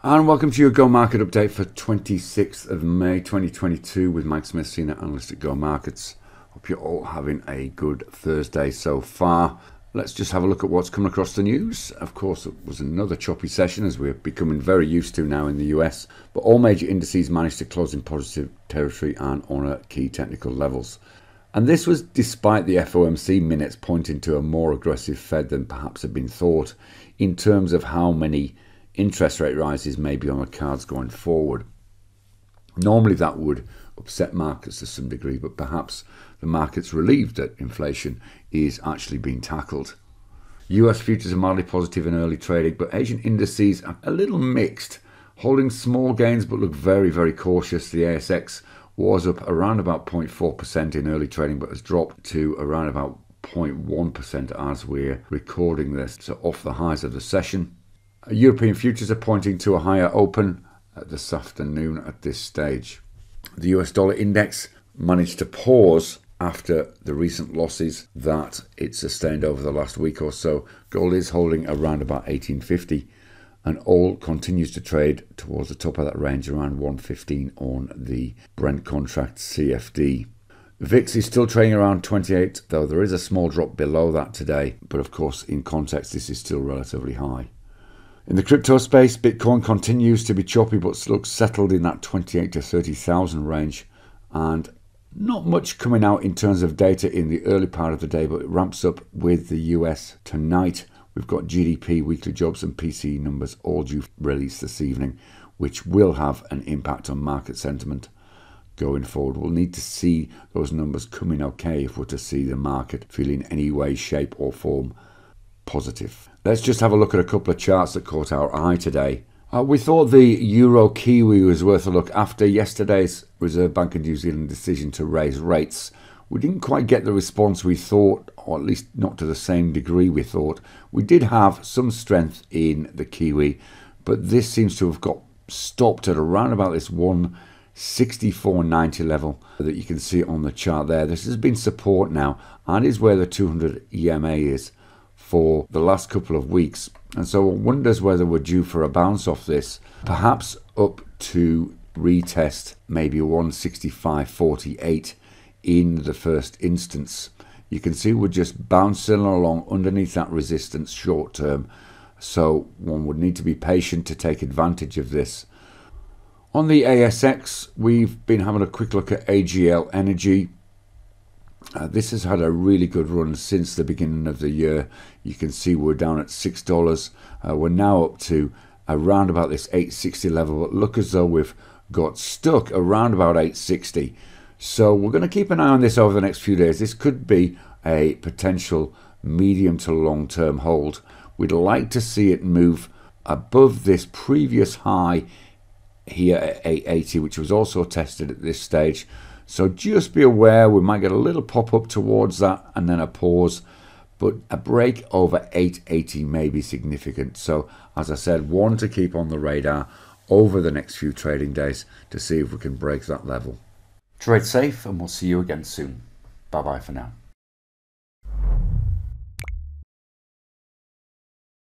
And welcome to your Go Market update for 26th of May 2022 with Mike Smith, Senior Analyst at Go Markets. Hope you're all having a good Thursday so far. Let's just have a look at what's coming across the news. Of course, it was another choppy session as we're becoming very used to now in the US, but all major indices managed to close in positive territory and honour key technical levels. And this was despite the FOMC minutes pointing to a more aggressive Fed than perhaps had been thought in terms of how many interest rate rises may be on the cards going forward. Normally, that would upset markets to some degree, but perhaps the market's relieved that inflation is actually being tackled. US futures are mildly positive in early trading, but Asian indices are a little mixed, holding small gains but look very, very cautious. The ASX was up around about 0.4% in early trading, but has dropped to around about 0.1% as we're recording this, so off the highs of the session. European futures are pointing to a higher open this afternoon at this stage. The US dollar index managed to pause after the recent losses that it sustained over the last week or so. Gold is holding around about 1850 and oil continues to trade towards the top of that range around 115 on the Brent contract CFD. VIX is still trading around 28, though there is a small drop below that today, but of course, in context, this is still relatively high. In the crypto space, Bitcoin continues to be choppy but looks settled in that 28 to 30,000 range and not much coming out in terms of data in the early part of the day, but it ramps up with the US tonight. We've got GDP, weekly jobs, and PC numbers all due release this evening, which will have an impact on market sentiment going forward. We'll need to see those numbers coming okay if we're to see the market feel in any way, shape, or form positive. Let's just have a look at a couple of charts that caught our eye today. Uh, we thought the Euro Kiwi was worth a look after yesterday's Reserve Bank of New Zealand decision to raise rates. We didn't quite get the response we thought, or at least not to the same degree we thought. We did have some strength in the Kiwi, but this seems to have got stopped at around about this 164.90 level that you can see on the chart there. This has been support now and is where the 200 EMA is for the last couple of weeks. And so one wonders whether we're due for a bounce off this, perhaps up to retest maybe 165.48 in the first instance. You can see we're just bouncing along underneath that resistance short term. So one would need to be patient to take advantage of this. On the ASX, we've been having a quick look at AGL Energy. Uh, this has had a really good run since the beginning of the year. You can see we're down at six dollars. Uh, we're now up to around about this 860 level, but look as though we've got stuck around about 860. So we're going to keep an eye on this over the next few days. This could be a potential medium to long term hold. We'd like to see it move above this previous high here at 880, which was also tested at this stage. So just be aware we might get a little pop up towards that and then a pause. But a break over 880 may be significant. So, as I said, one to keep on the radar over the next few trading days to see if we can break that level. Trade safe, and we'll see you again soon. Bye bye for now.